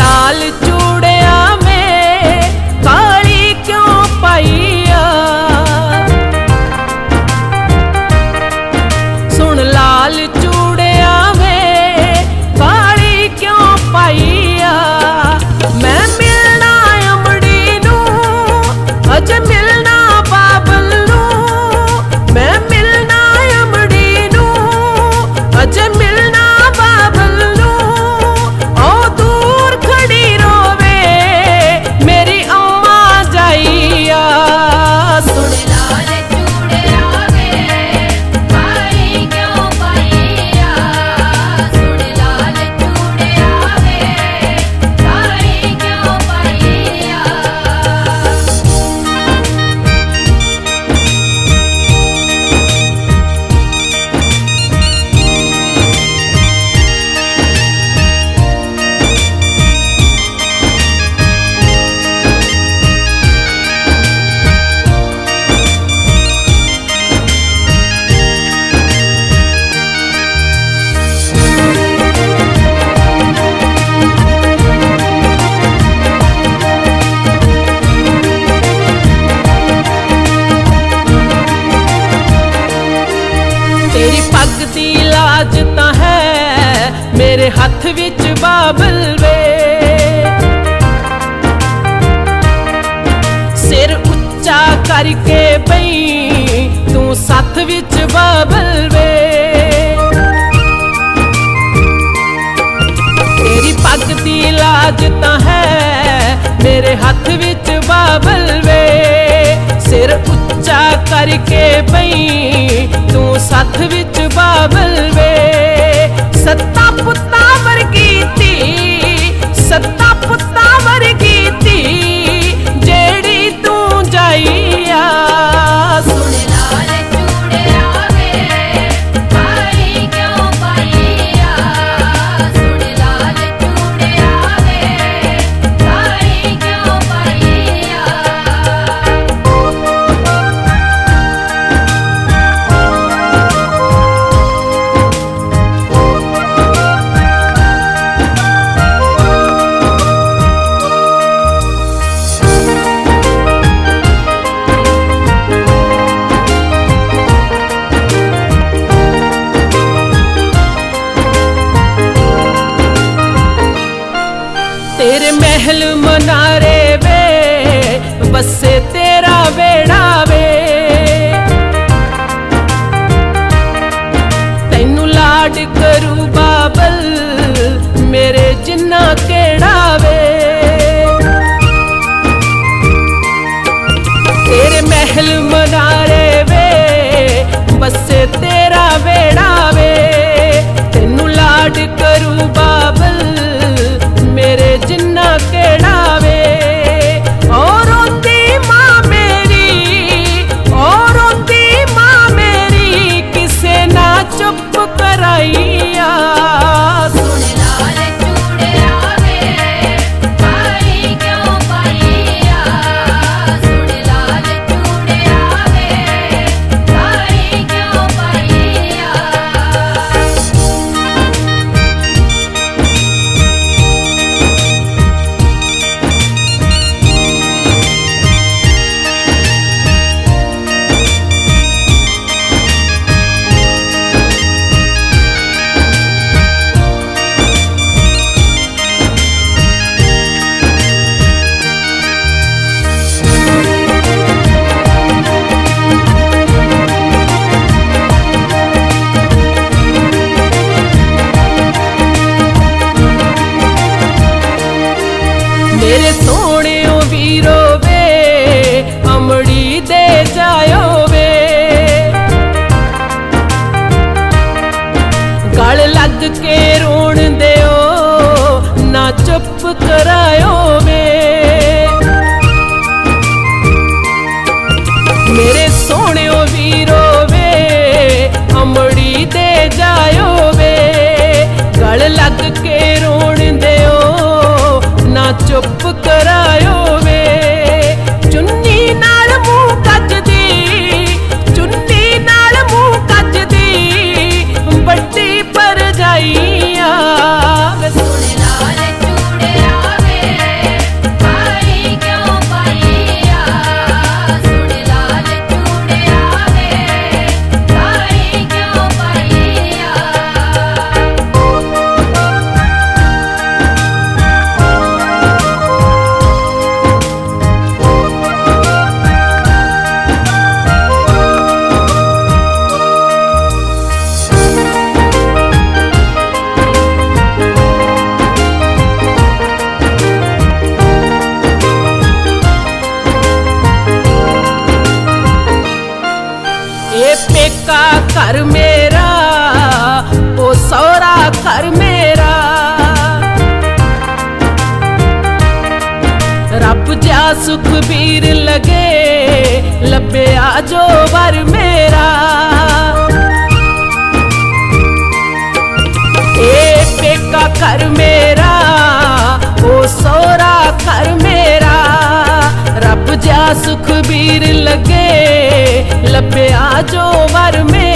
लाल चूड़े पग की लाज त है, मेरे हथ बिच बाबल वे। सिर उच्चा करके पई, तू सत बिच बाबल वे। तेरी पग की लाज तो है, मेरे हाथ बिच बाबल वे। सिर उच्चा करके पई ਸੱਥ ਵਿੱਚ ਬਾਬਲ महल मनारे वे बे बस तेरा बेड़ा वे। तेनू लाड करू बाबल, मेरे जिन्ना केड़ा वे। तेरे महल मनारे ਗਲ ਲੱਗ ਕੇ ਰੋਣ ਦਿਓ। ਨਾ ਚੁੱਪ ਕਰਾਇਓ ਮੇਰਾ ਰੱਬ ਜਾ ਸੁਖਬੀਰ ਲਗੇ ਲੱਭਿਆ ਜੋ ਵਰ ਮੇਰਾ ਇਹ ਪੇਕਾ ਘਰ ਮੇਰਾ ਉਹ ਸੋਰਾ ਘਰ ਮੇਰਾ ਰੱਬ ਜਾ ਸੁਖਬੀਰ ਲਗੇ ਲੱਭਿਆ ਜੋ ਵਰ ਮੇਰਾ